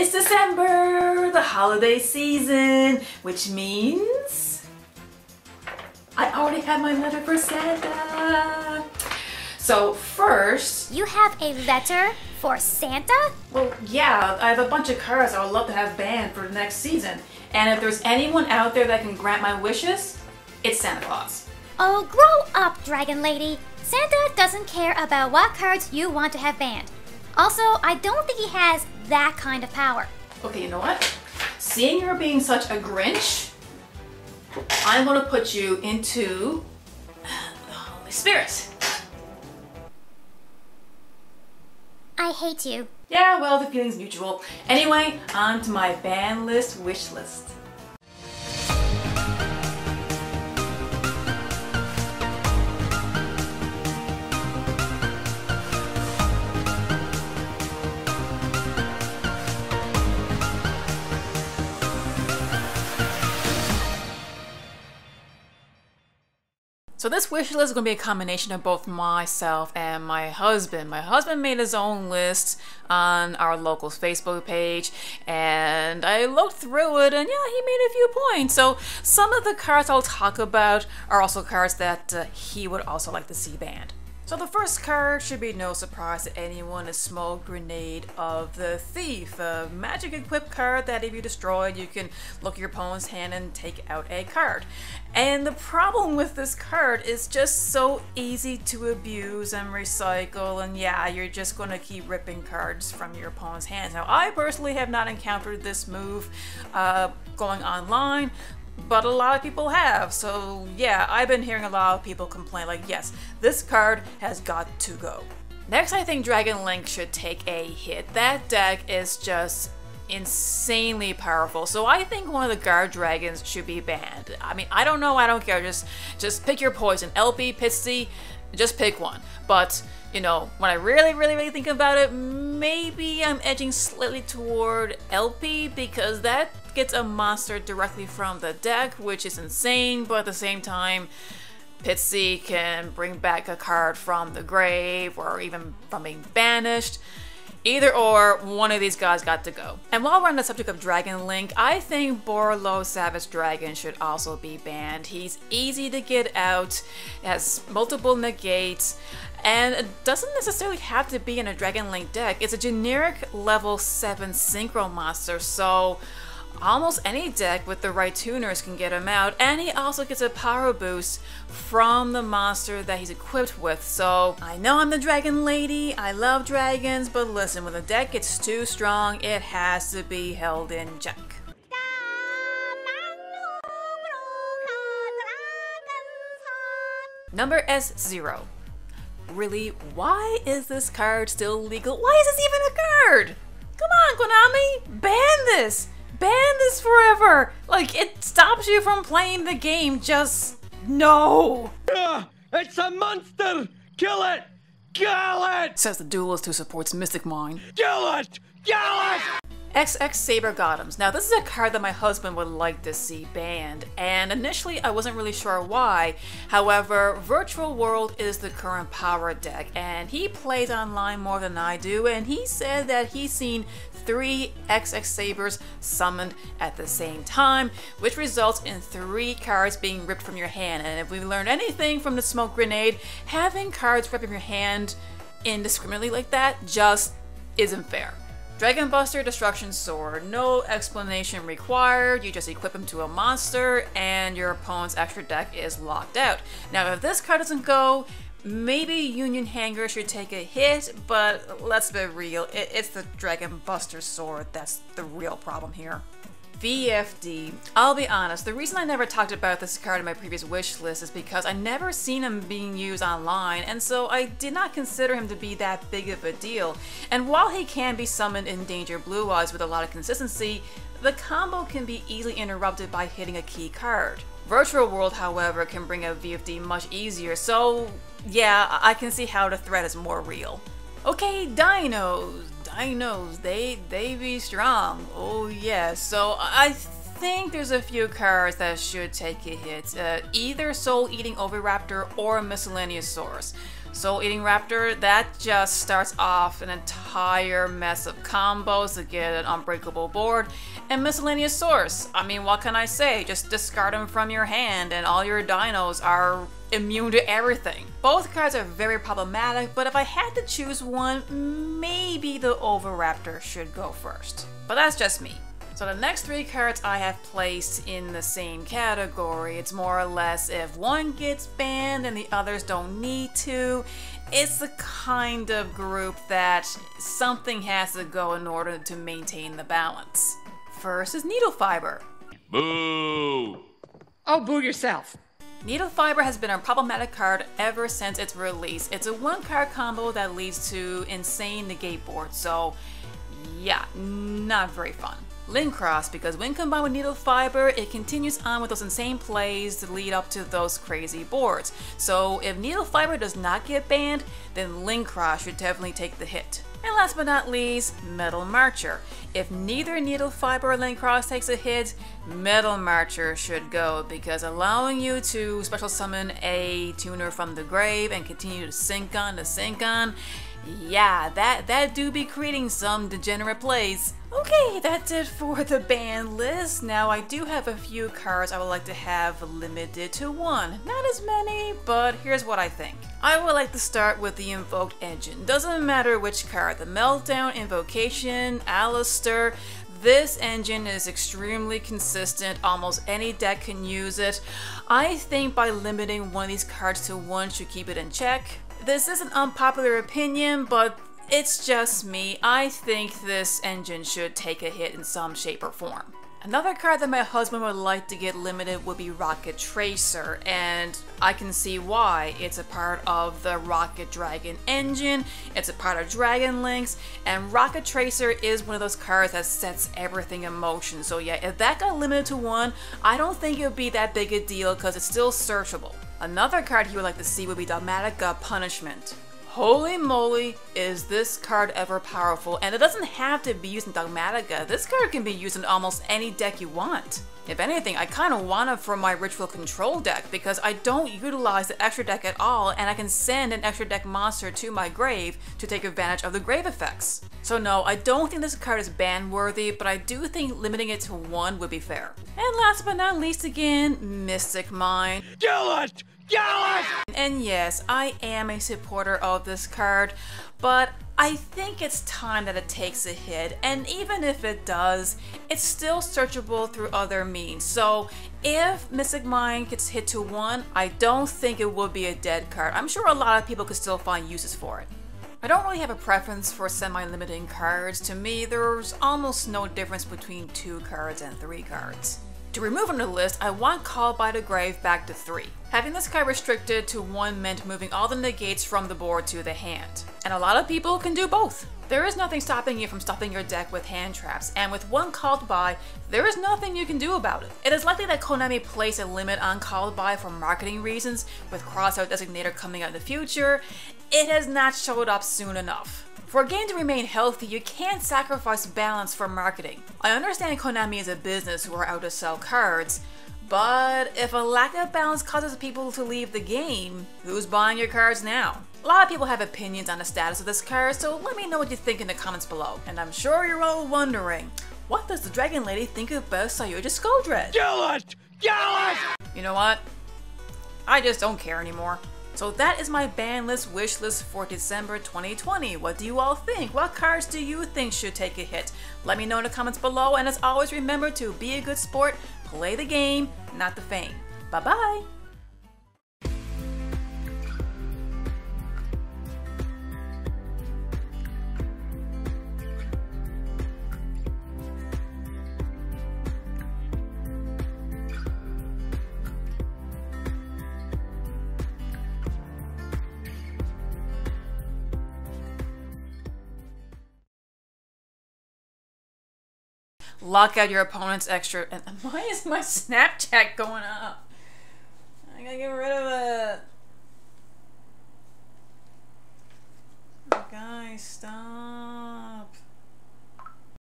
It's December, the holiday season, which means I already have my letter for Santa. So first, You have a letter for Santa? well, yeah, I have a bunch of cards I would love to have banned for the next season. And if there's anyone out there that can grant my wishes, it's Santa Claus. Oh, grow up, Dragon Lady. Santa doesn't care about what cards you want to have banned. Also, I don't think he has that kind of power. Okay, you know what? Seeing you're being such a Grinch, I'm gonna put you into uh, the Holy Spirit. I hate you. Yeah, well, the feeling's mutual. Anyway, on to my ban list wish list. So this wish list is going to be a combination of both myself and my husband. My husband made his own list on our local Facebook page and I looked through it and yeah, he made a few points. So some of the cards I'll talk about are also cards that uh, he would also like to see banned. So the first card should be no surprise to anyone, a Smoke Grenade of the Thief, a magic equipped card that if you destroy it, you can look at your opponent's hand and take out a card. And the problem with this card is just so easy to abuse and recycle and yeah, you're just going to keep ripping cards from your opponent's hands. Now I personally have not encountered this move uh, going online, but a lot of people have. So yeah, I've been hearing a lot of people complain like, yes, this card has got to go. Next, I think Dragon Link should take a hit. That deck is just insanely powerful. So I think one of the Guardragons should be banned. I mean, I don't know, I don't care. Just just pick your poison. Elpy, Pisty, just pick one. But you know, when I really, really, really think about it, maybe I'm edging slightly toward Elpy because that gets a monster directly from the deck, which is insane, but at the same time, Pisty can bring back a card from the grave or even from being banished. Either or, one of these guys got to go. And while we're on the subject of Dragon Link, I think Borreload Savage Dragon should also be banned. He's easy to get out, has multiple negates, and it doesn't necessarily have to be in a Dragon Link deck. It's a generic level 7 Synchro monster, so almost any deck with the right tuners can get him out, and he also gets a power boost from the monster that he's equipped with. So I know I'm the dragon lady, I love dragons, but listen, when the deck gets too strong, it has to be held in check. Number S0. Really, why is this card still legal? Why is this even a card? Come on, Konami! Ban this! Ban this forever! Like, it stops you from playing the game, just... No! Ah, it's a monster! Kill it! Kill it! Says the duelist who supports Mystic Mine. Kill it! Kill it! XX Saber Gottoms. Now, this is a card that my husband would like to see banned, and initially I wasn't really sure why. However, Virtual World is the current power deck, and he plays online more than I do, and he said that he's seen three XX Sabers summoned at the same time, which results in three cards being ripped from your hand. And if we learned anything from the Smoke Grenade, having cards ripped from your hand indiscriminately like that just isn't fair. Dragon Buster Destruction Sword. No explanation required. You just equip him to a monster and your opponent's extra deck is locked out. Now if this card doesn't go, maybe Union Hanger should take a hit, but let's be real, it, it's the Dragon Buster Sword that's the real problem here. VFD. I'll be honest, the reason I never talked about this card in my previous wish list is because I never seen him being used online, and so I did not consider him to be that big of a deal. And while he can be summoned in Danger Blue Eyes with a lot of consistency, the combo can be easily interrupted by hitting a key card. Virtual World, however, can bring out VFD much easier, so yeah, I can see how the threat is more real. Okay, dinos. Dinos, they they be strong. Oh yeah. So I think there's a few cards that should take a hit. Uh, either Soul Eating Oviraptor or Miscellaneousaurus. Soul Eating Raptor, that just starts off an entire mess of combos to get an unbreakable board. And Miscellaneousaurus, I mean, what can I say? Just discard them from your hand and all your dinos are immune to everything. Both cards are very problematic, but if I had to choose one, maybe the Oviraptor should go first. But that's just me. So the next three cards I have placed in the same category. It's more or less if one gets banned and the others don't need to. It's the kind of group that something has to go in order to maintain the balance. First is Needle Fiber. Boo! Oh, boo yourself. Needle Fiber has been a problematic card ever since its release. It's a one card combo that leads to insane negate boards, so yeah, not very fun. Linkross, because when combined with Needle Fiber, it continues on with those insane plays to lead up to those crazy boards. So if Needle Fiber does not get banned, then Linkross should definitely take the hit. And last but not least, Metal Marcher. If neither Needle Fiber or Lincross takes a hit, Metal Marcher should go because allowing you to special summon a tuner from the grave and continue to sync on to sync on, yeah, that, that do be creating some degenerate plays. Okay, that's it for the ban list. Now I do have a few cards I would like to have limited to one. Not as many, but here's what I think. I would like to start with the Invoked Engine. Doesn't matter which card, the Meltdown, Invocation, Aleister, this engine is extremely consistent, almost any deck can use it. I think by limiting one of these cards to one should keep it in check. This is an unpopular opinion, but it's just me. I think this engine should take a hit in some shape or form. Another card that my husband would like to get limited would be Rokket Tracer, and I can see why. It's a part of the Rokket Dragon engine, it's a part of Dragon Links, and Rokket Tracer is one of those cards that sets everything in motion. So yeah, if that got limited to one, I don't think it would be that big a deal because it's still searchable. Another card he would like to see would be Dogmatika Punishment. Holy moly, is this card ever powerful, and it doesn't have to be used in Dogmatika, this card can be used in almost any deck you want. If anything, I kinda want it for my Ritual Control deck because I don't utilize the extra deck at all and I can send an extra deck monster to my grave to take advantage of the grave effects. So no, I don't think this card is ban worthy, but I do think limiting it to one would be fair. And last but not least again, Mystic Mine. Kill it! Kill! And yes, I am a supporter of this card, but I think it's time that it takes a hit, and even if it does, it's still searchable through other means. So if Mystic Mine gets hit to one, I don't think it would be a dead card. I'm sure a lot of people could still find uses for it. I don't really have a preference for semi-limiting cards. To me, there's almost no difference between two cards and three cards. To remove from the list, I want Called by the Grave back to 3. Having this card restricted to 1 meant moving all the negates from the board to the hand. And a lot of people can do both. There is nothing stopping you from stopping your deck with hand traps, and with one called by, there is nothing you can do about it. It is likely that Konami placed a limit on called by for marketing reasons, with Crossout Designator coming out in the future. It has not showed up soon enough. For a game to remain healthy, you can't sacrifice balance for marketing. I understand Konami is a business who are out to sell cards, but if a lack of balance causes people to leave the game, who's buying your cards now? A lot of people have opinions on the status of this card, so let me know what you think in the comments below. And I'm sure you're all wondering, what does the Dragon Lady think about Saryuja Skull Dread? Kill it! Kill it! You know what? I just don't care anymore. So that is my ban list wish list for December 2020. What do you all think? What cards do you think should take a hit? Let me know in the comments below, and as always, remember to be a good sport, play the game, not the fame. Bye bye! Lock out your opponent's extra. And why is my Snapchat going up? I gotta get rid of it. Oh, guys, stop.